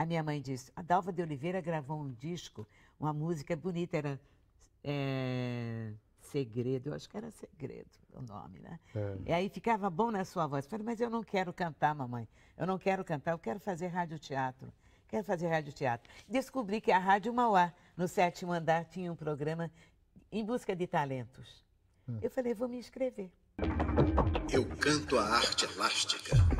A minha mãe disse, a Dalva de Oliveira gravou um disco, uma música bonita, era é, Segredo, eu acho que era Segredo o nome, né? É. E aí ficava bom na sua voz. Eu falei, mas eu não quero cantar, mamãe. Eu não quero cantar, eu quero fazer radioteatro. Quero fazer radioteatro. Descobri que a Rádio Mauá, no sétimo andar, tinha um programa em busca de talentos. Hum. Eu falei, vou me inscrever. Eu canto a arte elástica